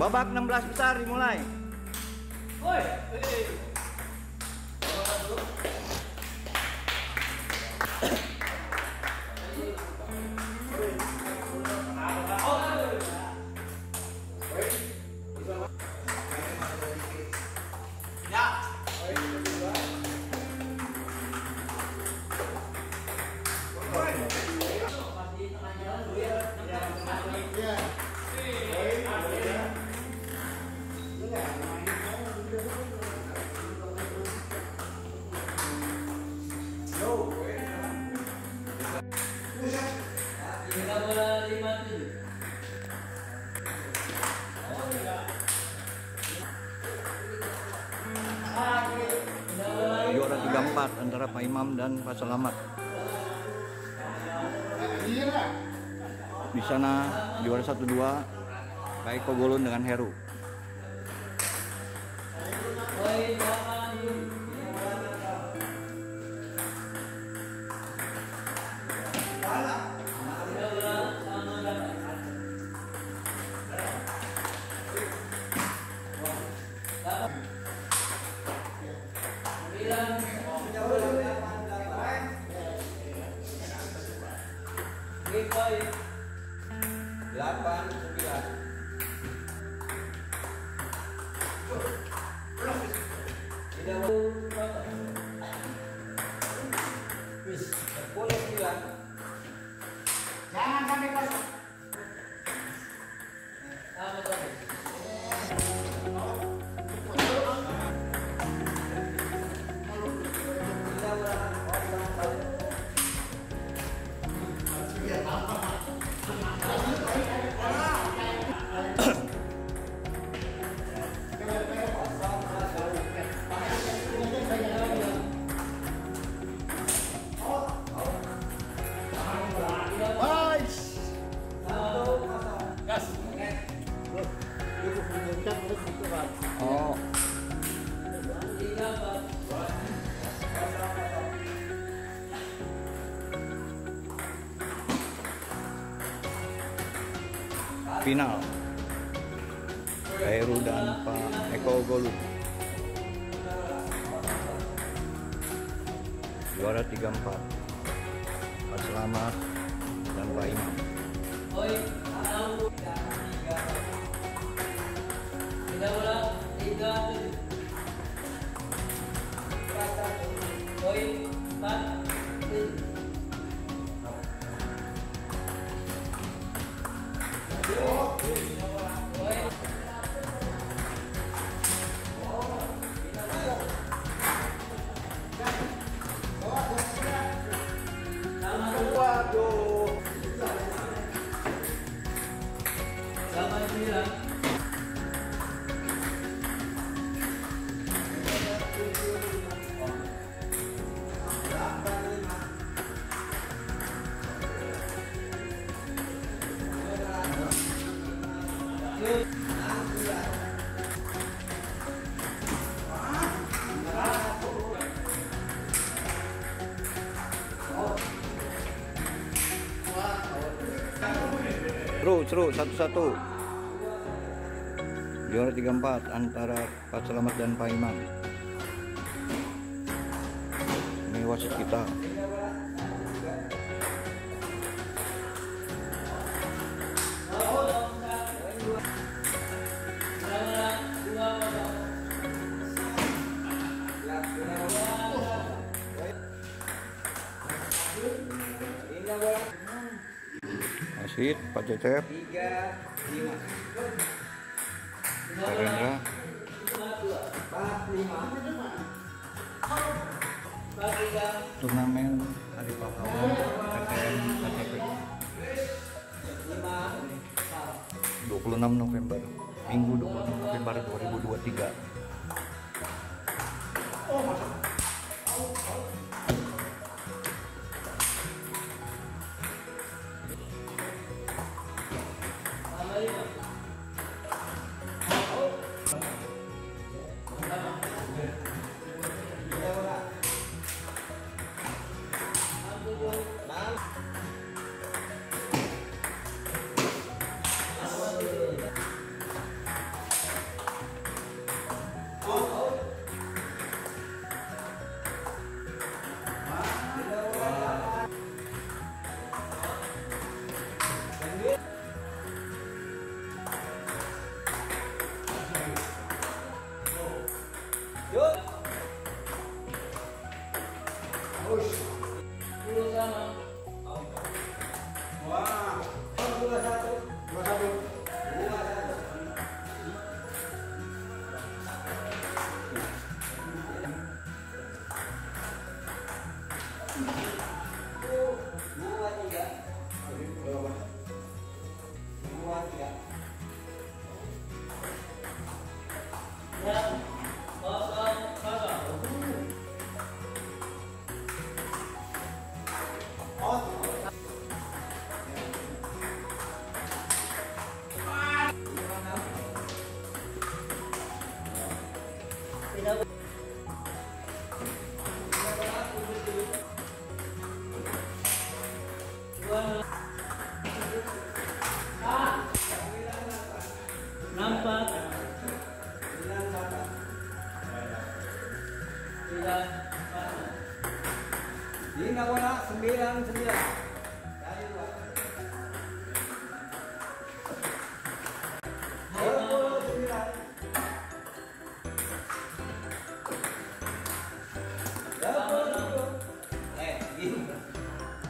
Babak 16 besar dimulai. Woi. Kita 34 antara Pak Imam dan Pak Selamat. Di sana juara 1-2 Pak Eko Golun dengan Heru. Delapan sembilan. Tidak sepuluh sembilan Jangan sampai kosong. Final. Heru dan Pak Eko Golun. Juara 34. Pak Selamat dan Pak Imam. Hey. Seru, seru, satu-satu. Juara 34 antara Pak Selamat dan Pak Imam. Ini wasit kita. Wasit Pak Cecep, Pak Rendra, turnamen Adi Pahlawan PTN KTP lima 26 November Minggu 26 November 2023 enam Dua satu.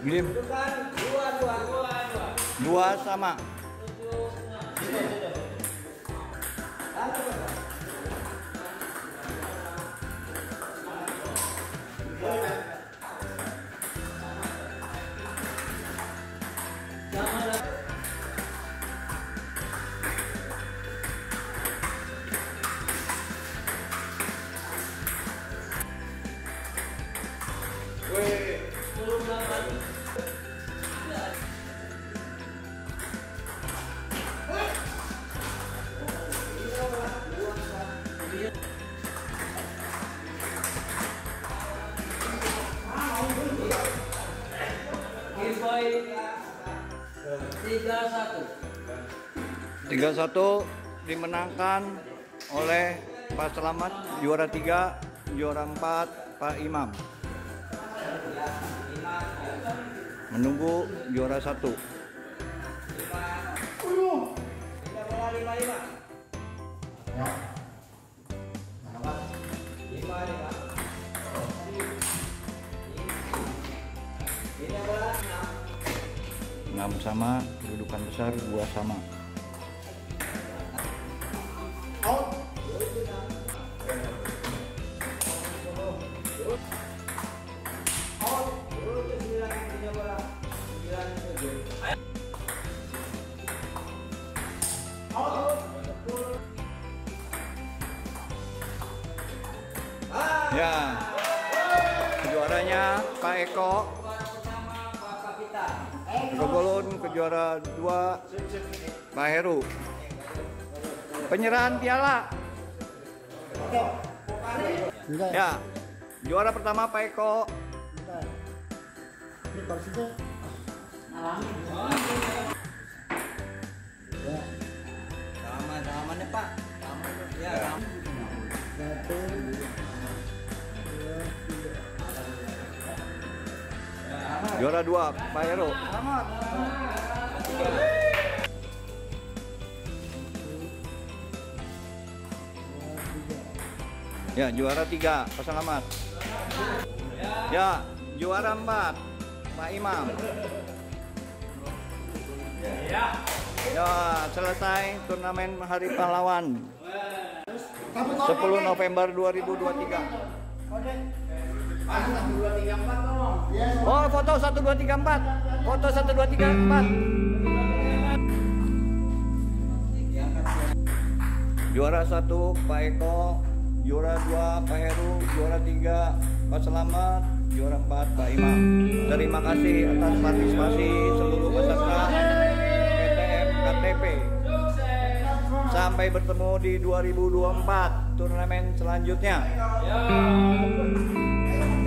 Kan dua dua dua dua. Dua sama. 3-1 dimenangkan oleh Pak Selamat juara 3, juara 4 Pak Imam. Menunggu juara 1. enam sama kedudukan besar dua sama Ya, juaranya Pak Eko. juara pertama Pak Kapitan. Eko Golon ke juara dua Pak Heru. Penyerahan piala. Ya, juara pertama Pak Eko. Sama Juara dua Pak Heru. Ya, juara tiga Pak Selamat. Ya, juara empat Pak Imam. Ya, selesai turnamen Hari Pahlawan. 10 November 2023. Oh, foto 1 2 3 4. Foto 1 2 3 4. Juara 1 Pak Eko, juara 2 Pak Heru, juara 3 Pak Selamat, juara 4 Pak Imam. Terima kasih atas partisipasi seluruh peserta PTM KTP. Sampai bertemu di 2024 turnamen selanjutnya. Ya.